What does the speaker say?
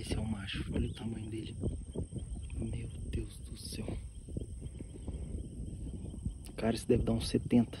esse é o macho. Olha o tamanho dele. Meu Deus do céu. Cara, isso deve dar uns 70.